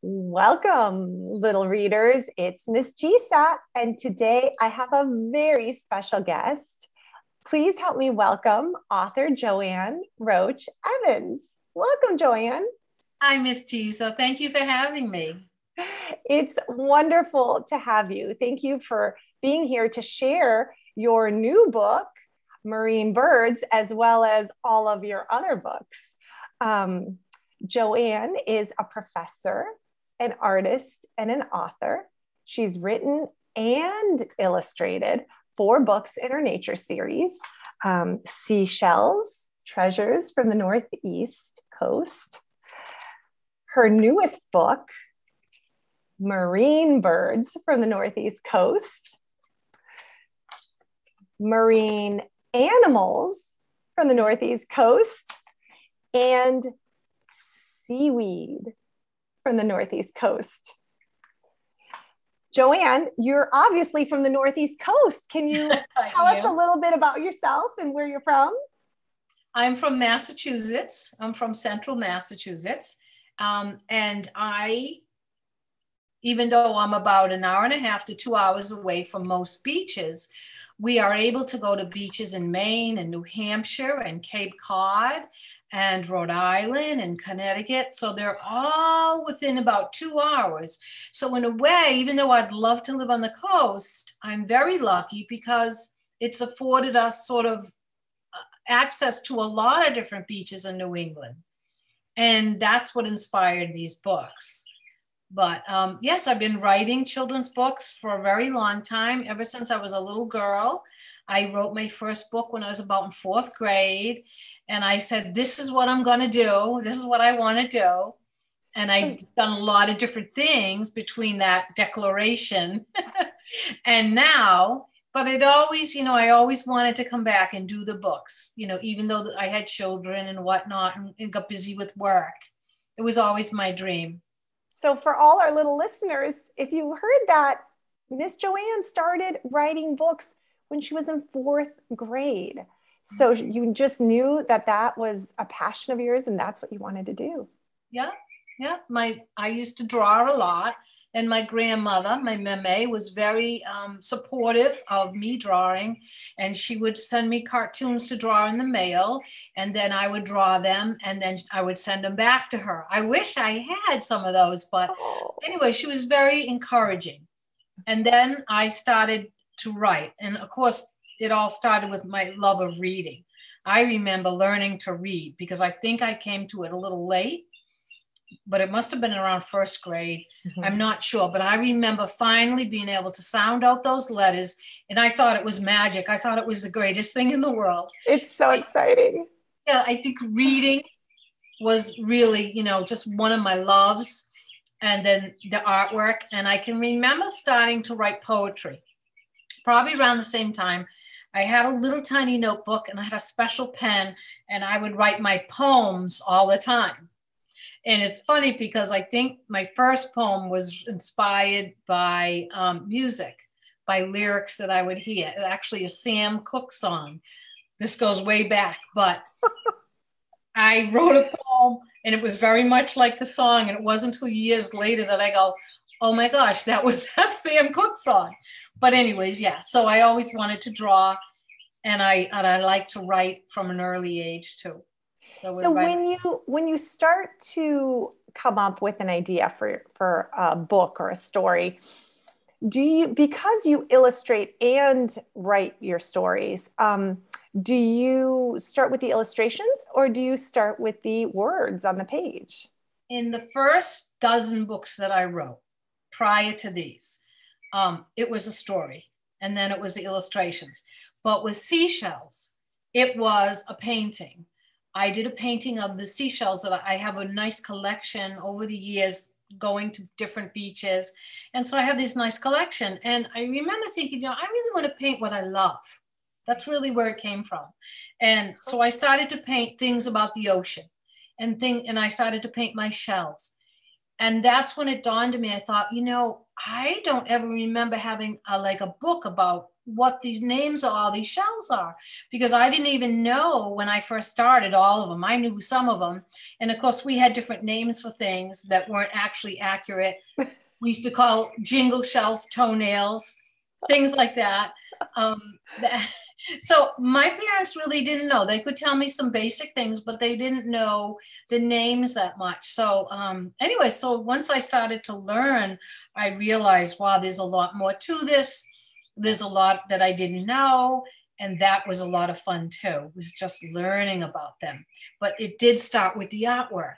Welcome, little readers. It's Miss Gisa, and today I have a very special guest. Please help me welcome author Joanne Roach Evans. Welcome, Joanne. Hi, Miss Gisa. Thank you for having me. It's wonderful to have you. Thank you for being here to share your new book, Marine Birds, as well as all of your other books. Um, Joanne is a professor an artist, and an author. She's written and illustrated four books in her nature series um, Seashells, Treasures from the Northeast Coast. Her newest book, Marine Birds from the Northeast Coast. Marine Animals from the Northeast Coast. And Seaweed from the Northeast Coast. Joanne, you're obviously from the Northeast Coast. Can you tell us a little bit about yourself and where you're from? I'm from Massachusetts. I'm from central Massachusetts. Um, and I, even though I'm about an hour and a half to two hours away from most beaches, we are able to go to beaches in Maine and New Hampshire and Cape Cod and Rhode Island and Connecticut. So they're all within about two hours. So, in a way, even though I'd love to live on the coast, I'm very lucky because it's afforded us sort of uh, access to a lot of different beaches in New England. And that's what inspired these books. But um, yes, I've been writing children's books for a very long time, ever since I was a little girl. I wrote my first book when I was about in fourth grade. And I said, This is what I'm going to do. This is what I want to do. And I've done a lot of different things between that declaration and now. But it always, you know, I always wanted to come back and do the books, you know, even though I had children and whatnot and, and got busy with work. It was always my dream. So, for all our little listeners, if you heard that, Miss Joanne started writing books when she was in fourth grade. So mm-hmm. you just knew that that was a passion of yours and that's what you wanted to do. Yeah. Yeah. My, I used to draw a lot and my grandmother, my meme, was very um, supportive of me drawing, and she would send me cartoons to draw in the mail, and then I would draw them, and then I would send them back to her. I wish I had some of those, but oh. anyway, she was very encouraging. And then I started to write. And of course, it all started with my love of reading. I remember learning to read because I think I came to it a little late, but it must have been around first grade. Mm-hmm. I'm not sure, but I remember finally being able to sound out those letters, and I thought it was magic. I thought it was the greatest thing in the world. It's so exciting. Yeah, I think reading was really, you know, just one of my loves. And then the artwork. And I can remember starting to write poetry probably around the same time. I had a little tiny notebook and I had a special pen, and I would write my poems all the time. And it's funny because I think my first poem was inspired by um, music, by lyrics that I would hear. Actually a Sam Cooke song. This goes way back, but I wrote a poem and it was very much like the song. And it wasn't until years later that I go, oh my gosh, that was that Sam Cooke song but anyways, yeah. So I always wanted to draw, and I and I like to write from an early age too. So, so when you when you start to come up with an idea for for a book or a story, do you because you illustrate and write your stories? Um, do you start with the illustrations or do you start with the words on the page? In the first dozen books that I wrote prior to these, um, it was a story and then it was the illustrations. But with seashells, it was a painting. I did a painting of the seashells that I have a nice collection over the years going to different beaches. And so I have this nice collection. And I remember thinking, you know, I really want to paint what I love. That's really where it came from. And so I started to paint things about the ocean and thing and I started to paint my shells And that's when it dawned on me. I thought, you know, I don't ever remember having a, like a book about what these names of all these shells are because I didn't even know when I first started all of them. I knew some of them. And of course, we had different names for things that weren't actually accurate. We used to call jingle shells toenails, things like that. Um, that so my parents really didn't know. They could tell me some basic things, but they didn't know the names that much. So um, anyway, so once I started to learn, I realized, wow, there's a lot more to this. There's a lot that I didn't know. And that was a lot of fun too. It was just learning about them. But it did start with the artwork.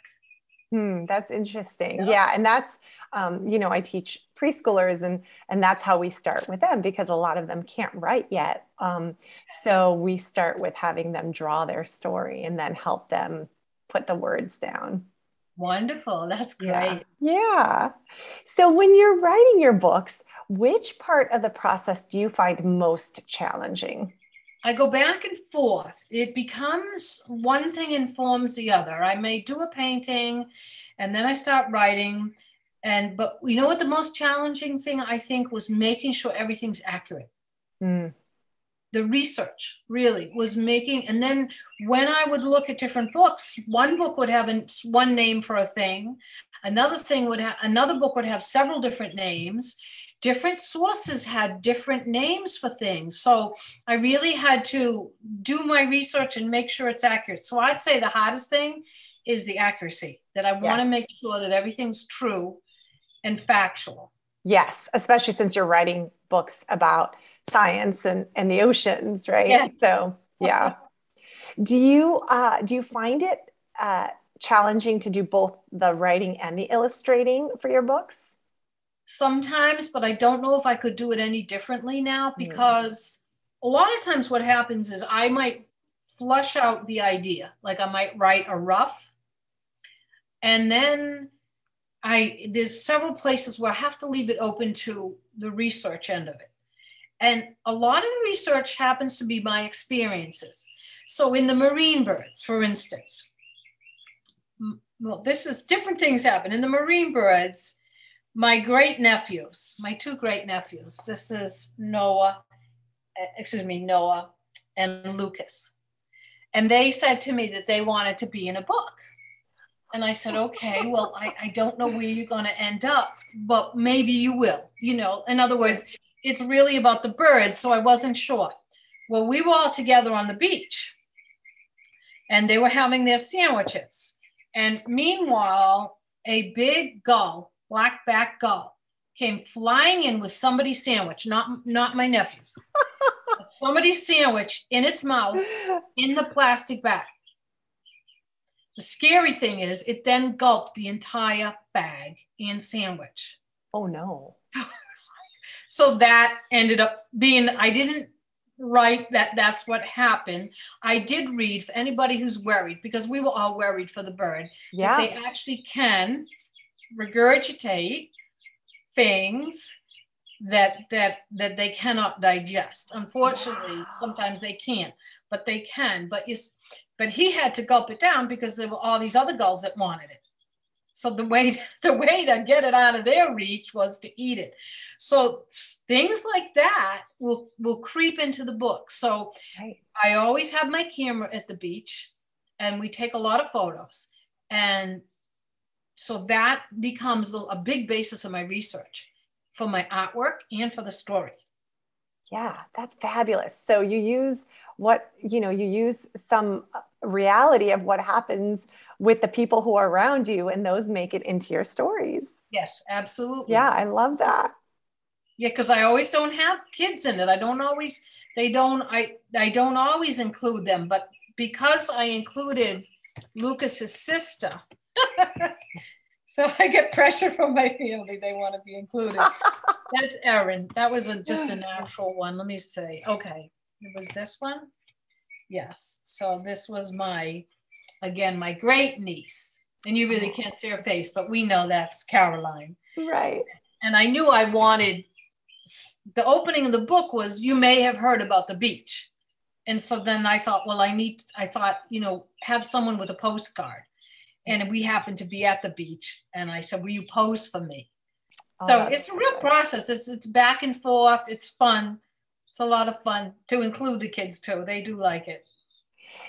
Hmm, that's interesting. Yeah. yeah. And that's, um, you know, I teach preschoolers and, and that's how we start with them because a lot of them can't write yet. Um, so we start with having them draw their story and then help them put the words down. Wonderful. That's great. Yeah. yeah. So when you're writing your books, which part of the process do you find most challenging? I go back and forth. It becomes one thing informs the other. I may do a painting and then I start writing. And but you know what the most challenging thing I think was making sure everything's accurate. Mm. The research really was making, and then when I would look at different books, one book would have one name for a thing, another thing would have another book would have several different names, different sources had different names for things. So I really had to do my research and make sure it's accurate. So I'd say the hardest thing is the accuracy, that I want to make sure that everything's true and factual. Yes, especially since you're writing books about science and, and the oceans, right? Yes. So yeah. do you uh, do you find it uh, challenging to do both the writing and the illustrating for your books? Sometimes, but I don't know if I could do it any differently now hmm. because mm. a lot of times what happens is I might flush out the idea. Like I might write a rough and then I there's several places where I have to leave it open to the research end of it. And a lot of the research happens to be my experiences. So in the marine birds, for instance, well, this is different things happen. In the marine birds, my great nephews, my two great nephews. This is Noah, eh, excuse me, Noah and Lucas. And they said to me that they wanted to be in a book. And I said, okay, well, I, I don't know where you're going to end up, but maybe you will. You know, in other words, it's really about the birds. So I wasn't sure. Well, we were all together on the beach and they were having their sandwiches. And meanwhile, a big gull black back gull came flying in with somebody's sandwich, not not my nephew's. somebody's sandwich in its mouth in the plastic bag. The scary thing is, it then gulped the entire bag and sandwich. Oh no. so that ended up being, I didn't write that that's what happened. I did read for anybody who's worried, because we were all worried for the bird, yeah. that they actually can regurgitate things that that that they cannot digest. Unfortunately, sometimes they can't, but they can. But you, but he had to gulp it down because there were all these other gulls that wanted it. So the way the way to get it out of their reach was to eat it. So things like that will will creep into the book. So right. I always have my camera at the beach, and we take a lot of photos. And so that becomes a big basis of my research for my artwork and for the story. Yeah, that's fabulous. So you use what, you know, you use some reality of what happens with the people who are around you and those make it into your stories. Yes, absolutely. Yeah, I love that. Yeah, because I always don't have kids in it. I don't always, they don't, I, I don't always include them, but because I included Lucas's sister, so I get pressure from my family. They want to be included. That's Erin. That was a, just a natural one. Let me see. Okay. It was this one? Yes. So this was my, again, my great niece. And you really can't see her face, but we know that's Caroline. Right. And I knew I wanted the opening of the book was you may have heard about the beach. And so then I thought, well, I need, I thought, you know, have someone with a postcard. And we happened to be at the beach. And I said, Will you pose for me? Oh, so it's a real process. It's, it's back and forth. It's fun. It's a lot of fun to include the kids too. They do like it.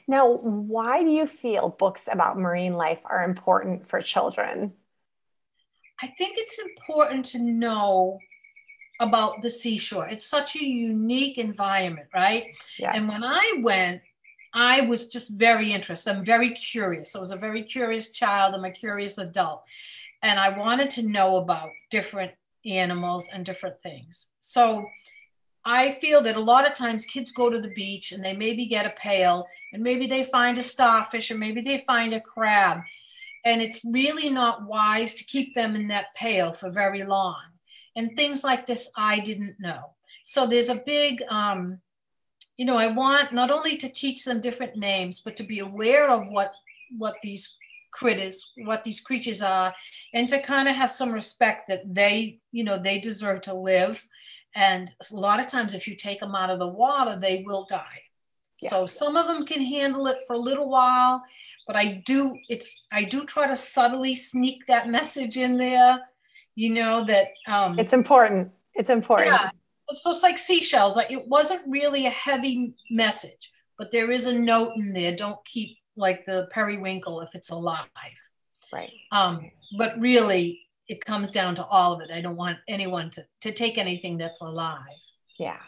Now, why do you feel books about marine life are important for children? I think it's important to know about the seashore. It's such a unique environment, right? Yes. And when I went, I was just very interested. I'm very curious. I was a very curious child. I'm a curious adult. And I wanted to know about different animals and different things. So I feel that a lot of times kids go to the beach and they maybe get a pail and maybe they find a starfish or maybe they find a crab. And it's really not wise to keep them in that pail for very long. And things like this, I didn't know. So there's a big, um, you know, I want not only to teach them different names, but to be aware of what what these critters, what these creatures are, and to kind of have some respect that they, you know, they deserve to live. And a lot of times, if you take them out of the water, they will die. Yeah. So some of them can handle it for a little while, but I do it's I do try to subtly sneak that message in there, you know that um, it's important. It's important. Yeah, it's just like seashells. Like it wasn't really a heavy message, but there is a note in there. Don't keep like the periwinkle if it's alive. Right. Um, but really, it comes down to all of it. I don't want anyone to to take anything that's alive. Yeah.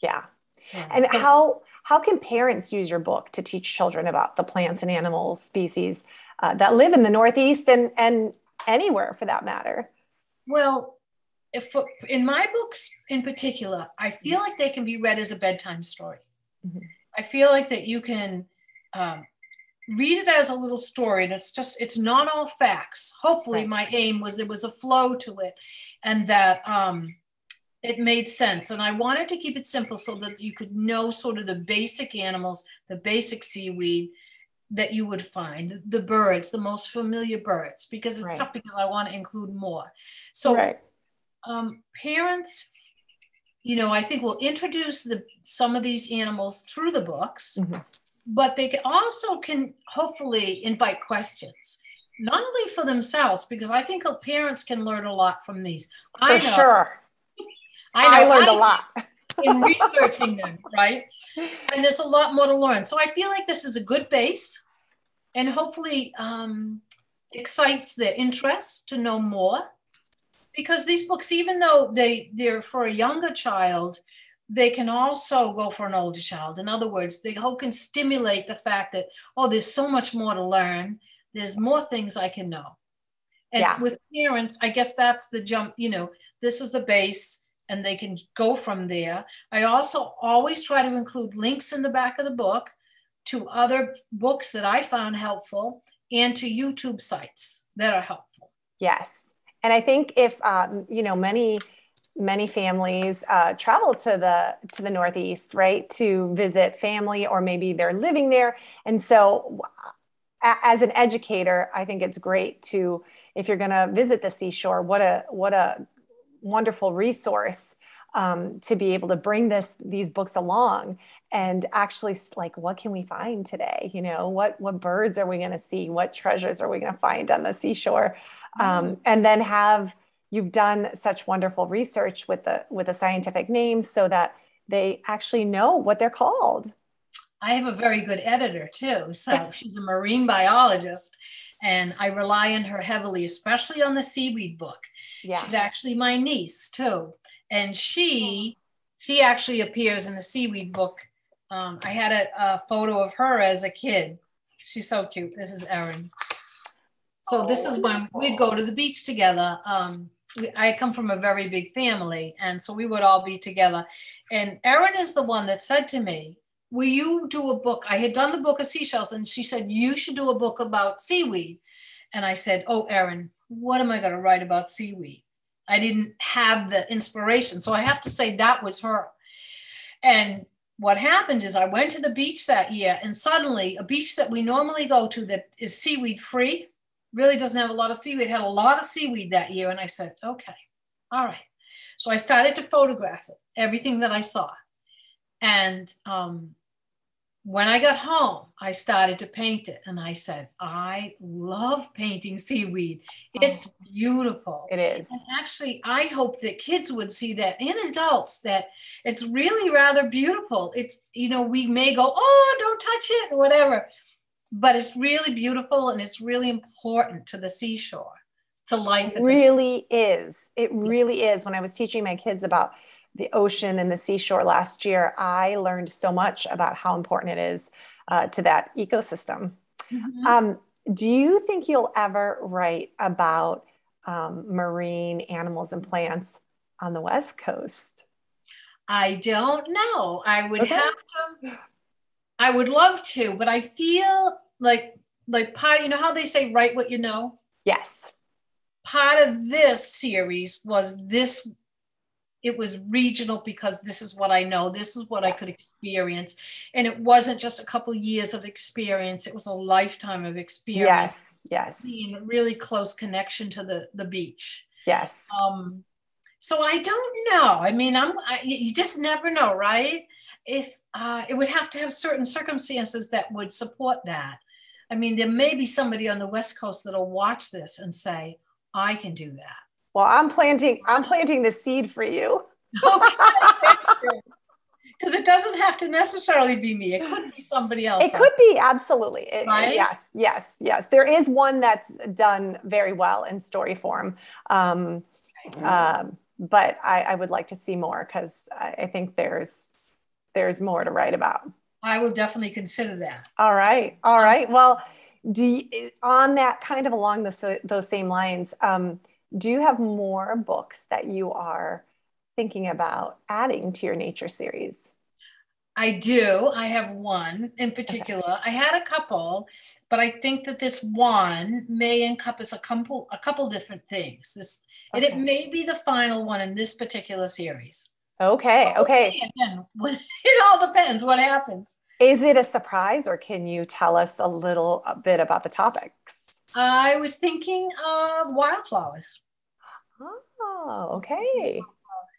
Yeah. yeah. And how how can parents use your book to teach children about the plants and animals species uh, that live in the Northeast and and anywhere for that matter? Well, if in my books in particular, I feel like they can be read as a bedtime story. Mm-hmm. I feel like that you can um, read it as a little story, and it's just it's not all facts. Hopefully, right. my aim was there was a flow to it, and that um, it made sense. And I wanted to keep it simple so that you could know sort of the basic animals, the basic seaweed, that you would find the birds the most familiar birds because it's right. tough because i want to include more so right um, parents, you know, I think will introduce the some of these animals through the books, mm-hmm. but they can also can hopefully invite questions, not only for themselves, because I think parents can learn a lot from these. For I know, sure. I, know, I learned I, a lot. in researching them, right? And there's a lot more to learn. So I feel like this is a good base and hopefully um, excites their interest to know more because these books, even though they they're for a younger child, they can also go for an older child. In other words, they hope can stimulate the fact that oh, there's so much more to learn. There's more things I can know. And yeah. with parents, I guess that's the jump. You know, this is the base, and they can go from there. I also always try to include links in the back of the book to other books that I found helpful and to YouTube sites that are helpful. Yes. And I think if um, you know many many families uh, travel to the to the Northeast, right, to visit family, or maybe they're living there, and so as an educator, I think it's great to if you're going to visit the seashore, what a what a wonderful resource um, to be able to bring this these books along and actually like what can we find today? You know what what birds are we going to see? What treasures are we going to find on the seashore um, mm-hmm. and then have you've done such wonderful research with the with the scientific names so that they actually know what they're called. I have a very good editor too so she's a marine biologist and i rely on her heavily especially on the seaweed book. Yeah. she's actually my niece too and she she actually appears in the seaweed book. Um, i had a, a photo of her as a kid. She's so cute. This is erin so this is when we'd go to the beach together. Um, we, I come from a very big family, and so we would all be together. And Erin is the one that said to me, "Will you do a book?" I had done the book of seashells, and she said, "You should do a book about seaweed." And I said, "Oh, Erin, what am I going to write about seaweed?" I didn't have the inspiration, so I have to say that was her. And what happened is I went to the beach that year, and suddenly a beach that we normally go to that is seaweed free really doesn't have a lot of seaweed. It had a lot of seaweed that year. And I said, okay, all right. So I started to photograph it, everything that I saw. And um, when I got home, I started to paint it and I said, I love painting seaweed. It's oh, beautiful. It is. And actually, I hope that kids would see that in adults that it's really rather beautiful. It's, you know, we may go, oh, don't touch it or whatever, but it's really beautiful and it's really important to the seashore, to life. It really is. It really is. When I was teaching my kids about the ocean and the seashore last year, I learned so much about how important it is uh, to that ecosystem. Mm-hmm. Um, do you think you'll ever write about um, marine animals and plants on the West Coast? I don't know. I would okay. have to. I would love to, but I feel like like part. You know how they say write what you know. Yes. Part of this series was this it was regional because this is what I know, this is what I could experience. And it wasn't just a couple of years of experience, it was a lifetime of experience. Yes, yes. Being really close connection to the, the beach. Yes. Um, so I don't know. I mean, I'm, I, you just never know, right? If uh, it would have to have certain circumstances that would support that. I mean, there may be somebody on the West Coast that'll watch this and say, I can do that. Well, I'm planting, I'm planting the seed for you. okay. Because it doesn't have to necessarily be me. It could be somebody else. It could be, absolutely. It, right? Yes, yes, yes. There is one that's done very well in story form. Um, um, but I, I, would like to see more because I, I think there's there's more to write about. I will definitely consider that. All right. All right. Well, do you, on that kind of along the, those same lines, um, do you have more books that you are thinking about adding to your nature series? I do. I have one in particular. Okay. I had a couple, but I think that this one may encompass a couple a couple different things. This okay. and it may be the final one in this particular series. Okay. Okay. Again, it all depends what happens. Is it a surprise, or can you tell us a little bit about the topics? I was thinking of wildflowers. Oh, okay.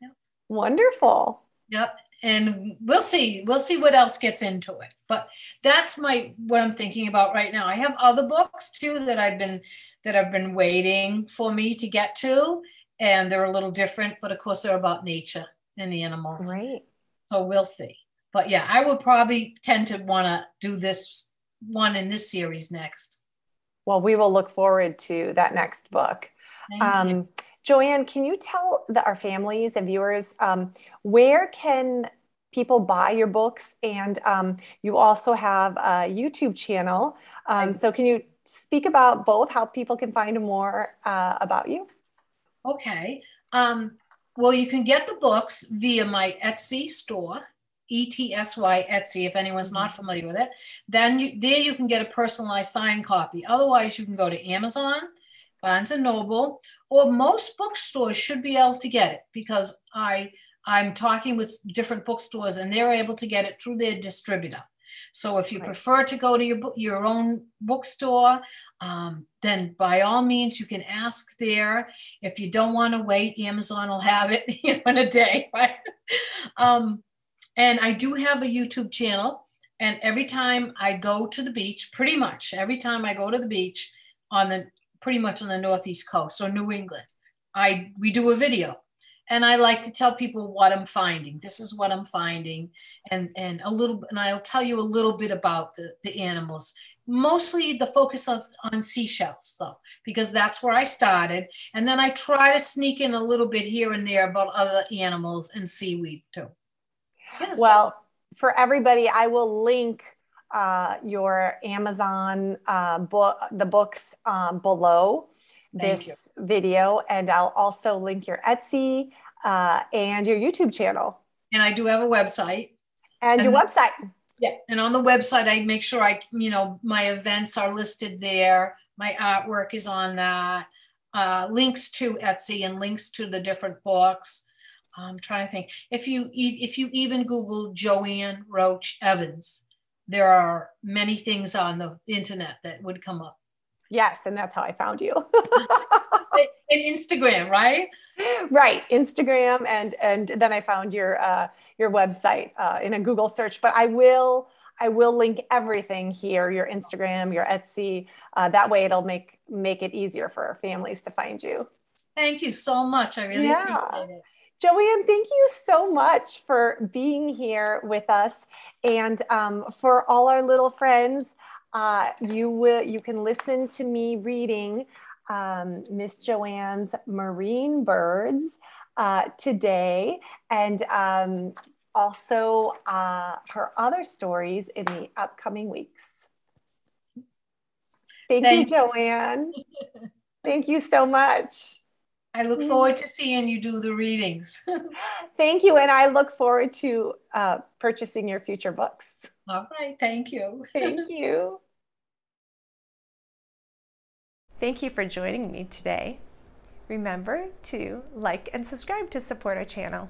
Yeah. Wonderful. Yep. And we'll see. We'll see what else gets into it. But that's my what I'm thinking about right now. I have other books too that I've been that have been waiting for me to get to, and they're a little different, but of course they're about nature and animals. Right. So we'll see. But yeah, I would probably tend to want to do this one in this series next. Well, we will look forward to that next book. Um, Joanne, can you tell the, our families and viewers um, where can people buy your books? And um, you also have a YouTube channel. Um, so, can you speak about both, how people can find more uh, about you? Okay. Um, well, you can get the books via my Etsy store, ETSY Etsy, if anyone's not mm-hmm. familiar with it. Then you, there you can get a personalized signed copy. Otherwise, you can go to Amazon, Barnes and Noble, or most bookstores should be able to get it because I I'm talking with different bookstores and they're able to get it through their distributor. So if you right. prefer to go to your your own bookstore, um, then by all means you can ask there. If you don't want to wait, Amazon will have it you know, in a day. Right? um, and I do have a YouTube channel. And every time I go to the beach, pretty much every time I go to the beach on the pretty much on the Northeast coast or New England, I we do a video. And I like to tell people what I'm finding. This is what I'm finding, and and a little, and I'll tell you a little bit about the, the animals. Mostly the focus on, on seashells, though, because that's where I started. And then I try to sneak in a little bit here and there about other animals and seaweed too. Yes. Well, for everybody, I will link uh, your Amazon uh, book, the books um, below Thank this you. video, and I'll also link your Etsy uh, and your YouTube channel. And I do have a website. And, and your website. Yeah, and on the website, I make sure I, you know, my events are listed there. My artwork is on that. Uh, links to Etsy and links to the different books. I'm trying to think. If you if you even Google Joanne Roach Evans, there are many things on the internet that would come up. Yes, and that's how I found you. in Instagram, right? Right, Instagram, and and then I found your uh, your website uh, in a Google search. But I will I will link everything here, your Instagram, your Etsy. Uh, that way it'll make, make it easier for families to find you. Thank you so much. I really yeah. appreciate it. Joanne, thank you so much for being here with us. And um, for all our little friends, uh, you will you can listen to me reading um, Miss Joanne's Marine Birds uh, today, and um, also uh, her other stories in the upcoming weeks. Thank, Thank you, Joanne. Thank you so much. I look forward to seeing you do the readings. thank you. And I look forward to uh, purchasing your future books. All right. Thank you. thank you. Thank you for joining me today. Remember to like and subscribe to support our channel.